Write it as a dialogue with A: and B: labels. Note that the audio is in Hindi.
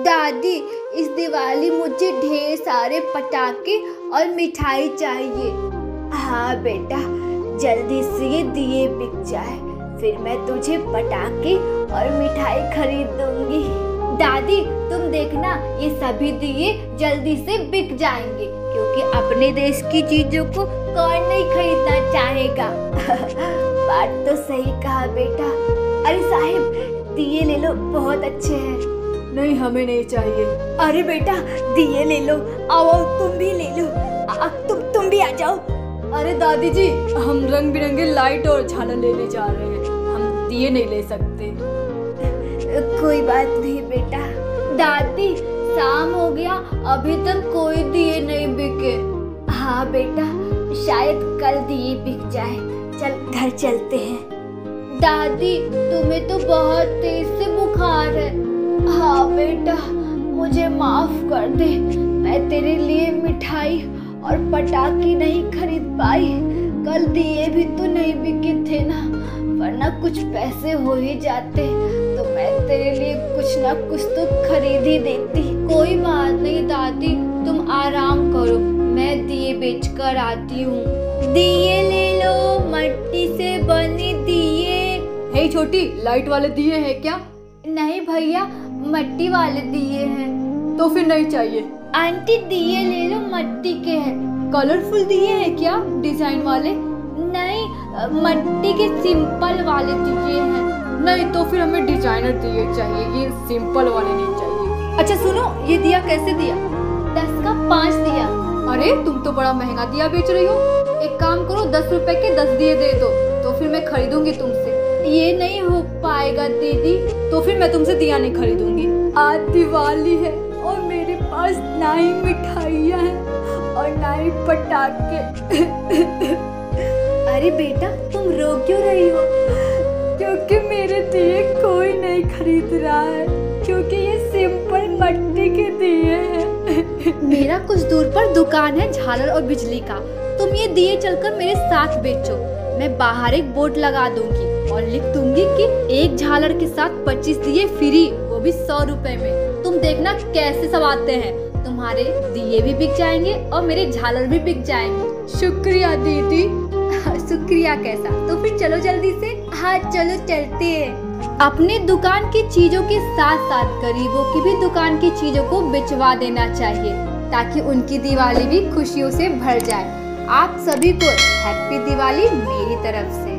A: दादी, इस दिवाली मुझे ढेर सारे पटाखे और मिठाई चाहिए। हाँ बेटा, जल्दी से ये दिए बिक जाए, फिर मैं तुझे पटाखे और मिठाई खरीद दूँगी। दादी, तुम देखना, ये सभी दिए जल्दी से बिक जाएँगे, क्योंकि अपने देश की चीज़ों को कौन नहीं खरीदना चाहेगा। बात तो सही कहा बेटा। अरे साहिब, दिए ले लो, बहुत अच्छे हैं।
B: नहीं हमें नहीं चाहिए।
A: अरे बेटा दिए ले लो आओ तुम भी ले लो। आ, तुम तुम भी आ जाओ।
B: अरे दादी जी हम रंग बिरंगे लाइट और झालर लेने जा रहे हैं। हम दिए नहीं ले सकते।
A: कोई बात नहीं बेटा। दादी शाम हो गया अभी तक कोई दिए नहीं बिके। हाँ बेटा शायद कल दिए बिक जाए। चल घर चलते हैं। दादी तुम्हें तो बहुत तेज से बुखार है। हाँ बेटा, मुझे माफ़ कर दे। मैं तेरे लिए मिठाई और पटाखे नहीं खरीद पाई। कल दिए भी तो नहीं बिके थे ना, वरना कुछ पैसे हो ही जाते। तो मैं तेरे लिए कुछ ना कुछ तो खरीद ही देती। कोई बात नहीं दादी, तुम आराम करो। मैं दिए बेच कर आती हूँ। दिए ले लो, मट्टी से बने दिए।
B: हे छोटी, लाइट वाले दिए हैं क्या?
A: नहीं भैया मट्टी वाले दिए हैं।
B: तो फिर नहीं चाहिए।
A: आंटी दिए ले लो मट्टी के हैं।
B: कलरफुल दिए हैं क्या डिज़ाइन वाले?
A: नहीं मट्टी के सिंपल वाले दिए हैं।
B: नहीं तो फिर हमें डिज़ाइनर दिए चाहिए ये सिंपल वाले नहीं चाहिए। अच्छा सुनो ये दिया कैसे दिया?
A: दस का पाँच दिया।
B: अरे तुम तो बड़ा महँगा दिया बेच रही हो। एक काम करो दस रुपए के दस दिए दे दो तो फिर मैं खरीदूँगी तुमसे।
A: ये नहीं हो पाएगा, दीदी।
B: तो फिर मैं तुमसे दिया नहीं खरीदूँगी। आज दिवाली है और मेरे पास ना ही मिठाइयाँ हैं और ना ही पटाखे।
A: अरे बेटा, तुम रो क्यों रही हो?
B: क्योंकि मेरे दिए कोई नहीं खरीद रहा है, क्योंकि ये सिंपल मट्टी के दिए हैं।
A: मेरा कुछ दूर पर दुकान है झालर और बिजली का। तुम ये दिए चलकर मेरे साथ बेचो। मैं बाहर एक बोर्ड लगा दूँगी और लिख दूँगी कि एक झालर के साथ 25 दिए फ्री, वो भी सौ रुपए में। तुम देखना कैसे सब आते हैं। तुम्हारे दिए भी बिक जाएँगे और मेरे झालर भी बिक जाएँगे।
B: शुक्रिया, दीदी।
A: शुक्रिया, कैसा? तो फिर चलो जल्दी से। हाँ चलो चलते हैं। अपने दुकान की चीज़ों के साथ साथ गरीबों की भी दुकान की चीज़ों को बिचवा देना चाहिए, ताकि उनकी दिवाली भी खुशियों से भर जाए। आप सभी को हैप्पी दिवाली मेरी तरफ़ से।